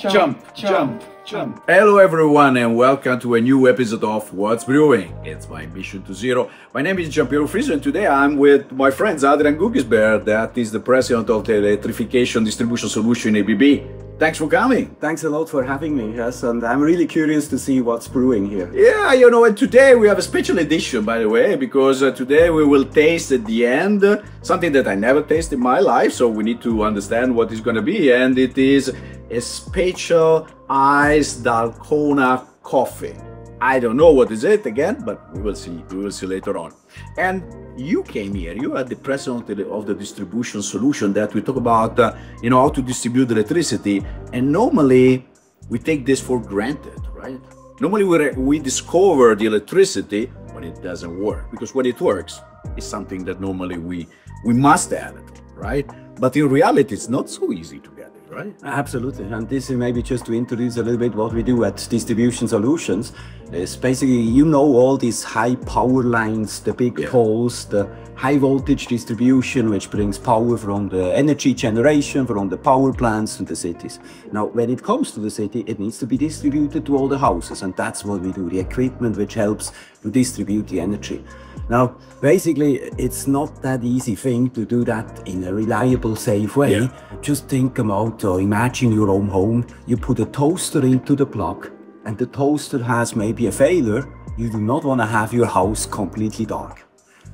jump, jump, jump. Hello, everyone, and welcome to a new episode of Watts Brewing. It's my mission to zero. My name is Giampiero Frisio, and today I'm with my friends Adrian Guggisberg, that is the president of the Electrification Distribution Solution ABB. Thanks for coming. Thanks a lot for having me, yes, and I'm really curious to see what's brewing here. Yeah, you know, and today we have a special edition, by the way, because uh, today we will taste at the end uh, something that I never tasted in my life, so we need to understand what it's going to be, and it is a special iced Dalgona coffee. I don't know what is it again, but we will see. We will see later on. And you came here. You are the president of the distribution solution that we talk about. Uh, you know how to distribute electricity, and normally we take this for granted, right? Normally we we discover the electricity when it doesn't work because when it works, it's something that normally we we must it, right? But in reality, it's not so easy to get it, right? Absolutely. And this is maybe just to introduce a little bit what we do at Distribution Solutions. Is basically, you know, all these high power lines, the big yeah. poles, the high voltage distribution, which brings power from the energy generation, from the power plants to the cities. Now, when it comes to the city, it needs to be distributed to all the houses. And that's what we do, the equipment which helps to distribute the energy. Now, basically, it's not that easy thing to do that in a reliable, safe way. Yeah. Just think about or imagine your own home. You put a toaster into the plug and the toaster has maybe a failure. You do not want to have your house completely dark.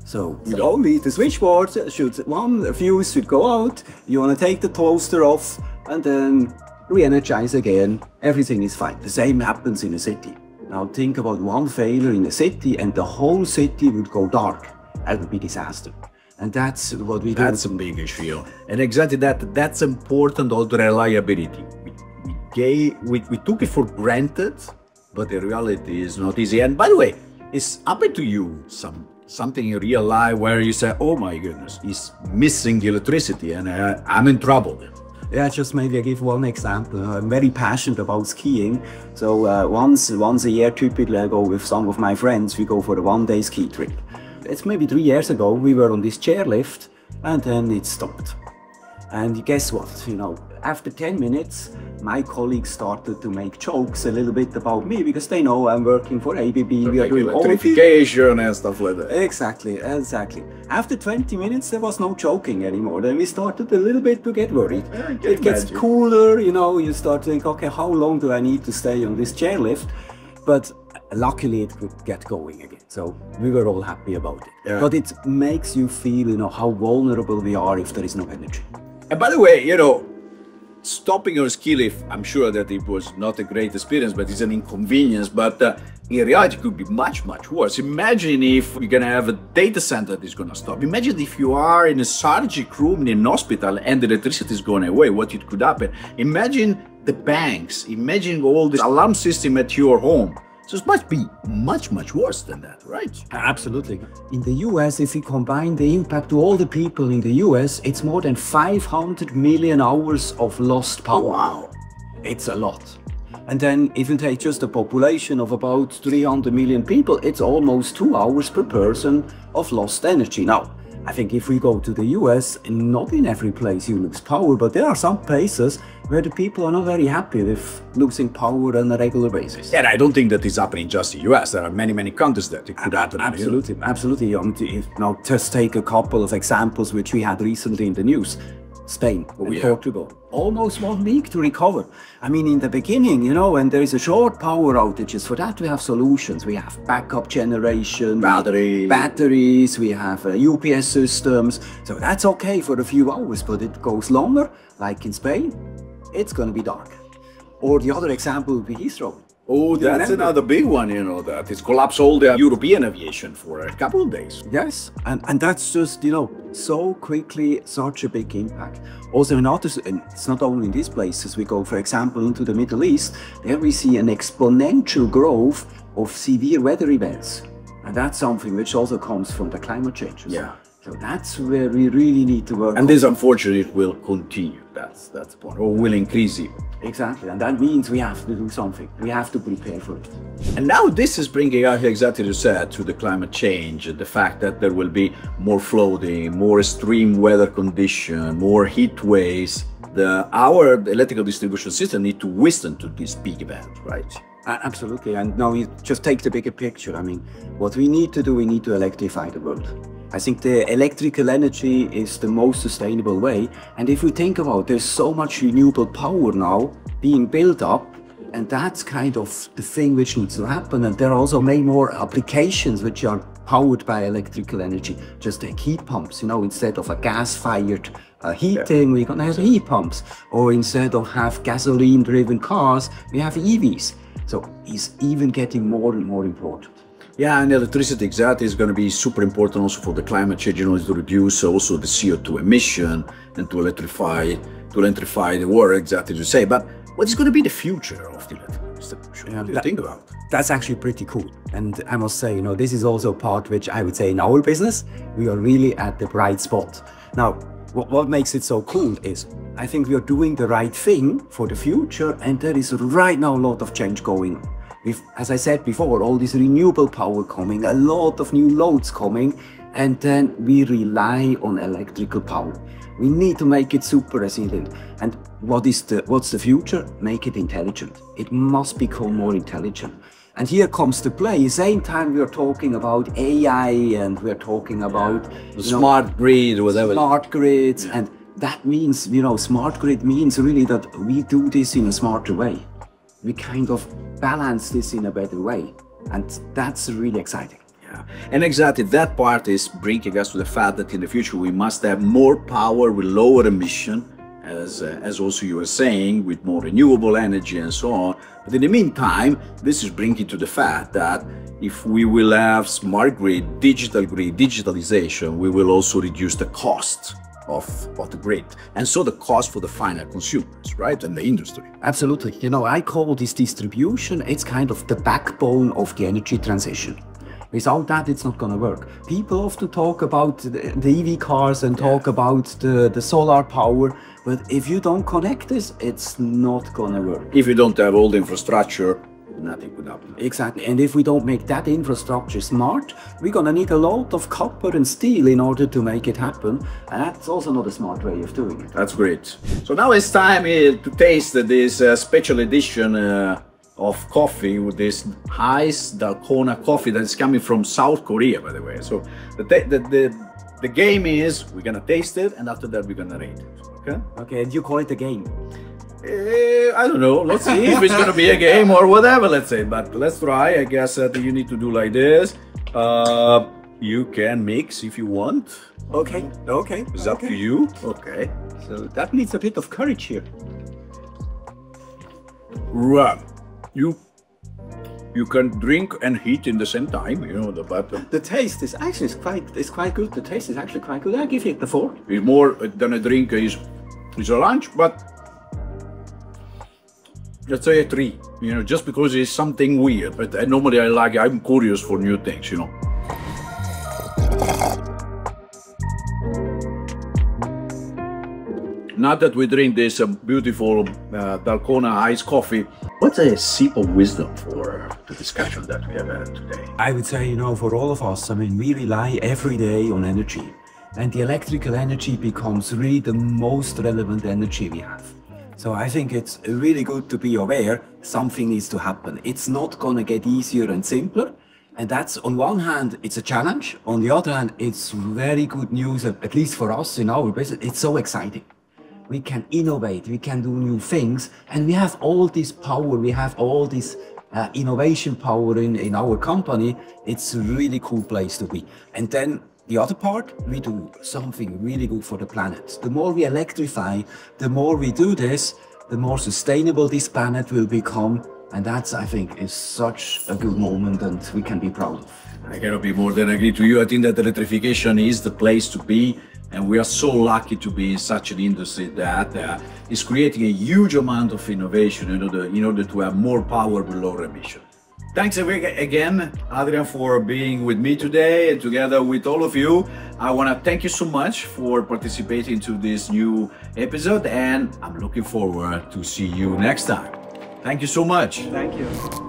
So you only the switchboard should one fuse should go out. You want to take the toaster off and then re-energize again. Everything is fine. The same happens in a city. Now think about one failure in a city and the whole city would go dark. That would be disaster. And that's what we do. That's a big issue. And exactly that, that's important, the reliability. Gave, we, we took it for granted, but the reality is not easy. And by the way, it's happened to you some something in real life where you say, oh my goodness, it's missing electricity and I, I'm in trouble. Yeah, just maybe I give one example. I'm very passionate about skiing. So uh, once once a year, typically I go with some of my friends. We go for a one-day ski trip. It's maybe three years ago. We were on this chairlift, and then it stopped. And guess what? You know, after 10 minutes, my colleagues started to make jokes a little bit about me because they know I'm working for ABB. we are doing electrification and stuff like that. Exactly, exactly. After 20 minutes, there was no joking anymore. Then we started a little bit to get worried. Yeah, it imagine. gets cooler, you know, you start to think, okay, how long do I need to stay on this chairlift? But luckily it could get going again. So we were all happy about it. Yeah. But it makes you feel, you know, how vulnerable we are if there is no energy. And by the way, you know, stopping your ski lift, I'm sure that it was not a great experience, but it's an inconvenience. But uh, in reality, it could be much, much worse. Imagine if you're gonna have a data center that's gonna stop. Imagine if you are in a surgical room in an hospital and the electricity is going away, what it could happen. Imagine the banks, imagine all the alarm system at your home. So it must be much, much worse than that, right? Absolutely. In the US, if we combine the impact to all the people in the US, it's more than 500 million hours of lost power. Oh, wow. It's a lot. And then if you take just a population of about 300 million people, it's almost two hours per person of lost energy. Now, I think if we go to the US, not in every place you lose power, but there are some places where the people are not very happy with losing power on a regular basis. Yeah, I don't think that is happening just in the US. There are many, many countries that it could happen. Absolutely, absolutely. Um, now, just take a couple of examples which we had recently in the news. Spain or yeah. Portugal. Almost one week to recover. I mean, in the beginning, you know, when there is a short power outages, for that we have solutions. We have backup generation, battery, batteries, we have uh, UPS systems. So that's okay for a few hours, but it goes longer, like in Spain it's going to be dark. Or the other example would be Heathrow. Oh, that's another big one, you know, that it's collapsed all the European aviation for a couple of days. Yes, and, and that's just, you know, so quickly, such a big impact. Also in others, and it's not only in these places, we go, for example, into the Middle East, there we see an exponential growth of severe weather events. And that's something which also comes from the climate change. Yeah So that's where we really need to work. And this, unfortunately, will continue. That's that's the point, or will increase even. Exactly, and that means we have to do something. We have to prepare for it. And now this is bringing us exactly you said to the climate change, the fact that there will be more flooding, more extreme weather condition, more heat waves. The our electrical distribution system need to withstand to this big event, right? Absolutely, and now we just take the bigger picture. I mean, what we need to do, we need to electrify the world. I think the electrical energy is the most sustainable way. And if we think about there's so much renewable power now being built up, and that's kind of the thing which needs to happen. And there are also many more applications which are powered by electrical energy. Just take heat pumps, you know, instead of a gas-fired uh, heating, yeah. we're gonna have heat pumps. Or instead of have gasoline-driven cars, we have EVs. So it's even getting more and more important. Yeah, and electricity exactly is going to be super important also for the climate change, you know, to reduce also the CO2 emission and to electrify to electrify the world, exactly as you say. But what is going to be the future of the electrical? Yeah, what do you that, think about? That's actually pretty cool. And I must say, you know, this is also a part which I would say in our business, we are really at the bright spot. Now, what, what makes it so cool is I think we are doing the right thing for the future, and there is right now a lot of change going on. With, as I said before, all this renewable power coming, a lot of new loads coming, and then we rely on electrical power. We need to make it super resilient. And what is the what's the future? Make it intelligent. It must become more intelligent. And here comes the play. Same time we are talking about AI and we're talking about smart know, grid, whatever. Smart grids yeah. and that means, you know, smart grid means really that we do this in a smarter way. We kind of balance this in a better way. And that's really exciting. Yeah. And exactly that part is bringing us to the fact that in the future we must have more power with lower emission, as, uh, as also you were saying, with more renewable energy and so on. But in the meantime, this is bringing to the fact that if we will have smart grid, digital grid, digitalization, we will also reduce the cost of, of the grid and so the cost for the final consumers right and the industry absolutely you know i call this distribution it's kind of the backbone of the energy transition Without that, it's not going to work. People often talk about the EV cars and talk yeah. about the, the solar power, but if you don't connect this, it's not going to work. If you don't have all the infrastructure, nothing would happen. Exactly. And if we don't make that infrastructure smart, we're going to need a lot of copper and steel in order to make it happen. And that's also not a smart way of doing it. That's great. So now it's time uh, to taste this uh, special edition uh, of coffee with this Ice Dalgona coffee that is coming from South Korea, by the way. So the, the, the, the game is we're going to taste it and after that we're going to rate it. Okay? Okay, and you call it a game. Uh, I don't know. Let's see if it's gonna be a game or whatever. Let's say, but let's try. I guess that you need to do like this. Uh, you can mix if you want. Okay. Okay. It's okay. up to you. Okay. So that needs a bit of courage here. Right. You you can drink and heat in the same time. You know the but the taste is actually is quite it's quite good. The taste is actually quite good. I give it the four. It's more than a drink is is a lunch, but let's say a three, you know, just because it's something weird. But I, normally I like, I'm curious for new things, you know. Now that we drink this uh, beautiful uh, Dalgona iced coffee, what's a sip of wisdom for the discussion that we have had today? I would say, you know, for all of us, I mean, we rely every day on energy. And the electrical energy becomes really the most relevant energy we have. So I think it's really good to be aware something needs to happen. It's not going to get easier and simpler. And that's on one hand, it's a challenge. On the other hand, it's very good news, at least for us in our business. It's so exciting. We can innovate, we can do new things, and we have all this power, we have all this uh, innovation power in, in our company. It's a really cool place to be. And then the other part, we do something really good for the planet. The more we electrify, the more we do this, the more sustainable this planet will become. And that's, I think, is such a good moment and we can be proud of. I cannot be more than agree to you. I think that electrification is the place to be. And we are so lucky to be in such an industry that uh, is creating a huge amount of innovation in order, in order to have more power with lower emission. Thanks again, Adrian, for being with me today and together with all of you. I want to thank you so much for participating to this new episode and I'm looking forward to see you next time. Thank you so much. Thank you.